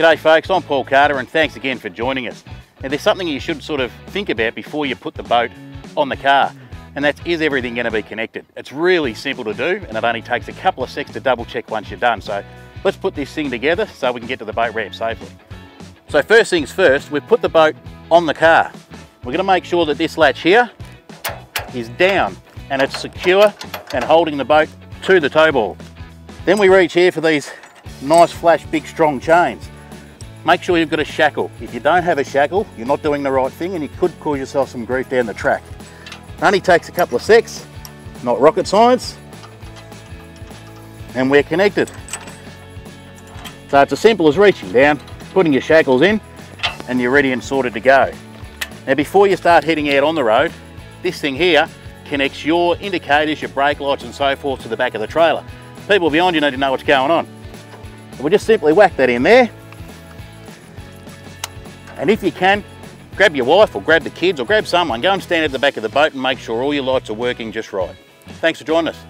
G'day folks, I'm Paul Carter and thanks again for joining us. Now there's something you should sort of think about before you put the boat on the car and that's is everything going to be connected? It's really simple to do and it only takes a couple of seconds to double check once you're done. So let's put this thing together so we can get to the boat ramp safely. So first things first, we've put the boat on the car. We're going to make sure that this latch here is down and it's secure and holding the boat to the tow ball. Then we reach here for these nice flash big strong chains. Make sure you've got a shackle. If you don't have a shackle, you're not doing the right thing and you could cause yourself some grief down the track. It only takes a couple of secs, not rocket science, and we're connected. So it's as simple as reaching down, putting your shackles in, and you're ready and sorted to go. Now before you start heading out on the road, this thing here connects your indicators, your brake lights and so forth to the back of the trailer. People behind you need to know what's going on. So we just simply whack that in there and if you can, grab your wife or grab the kids or grab someone, go and stand at the back of the boat and make sure all your lights are working just right. Thanks for joining us.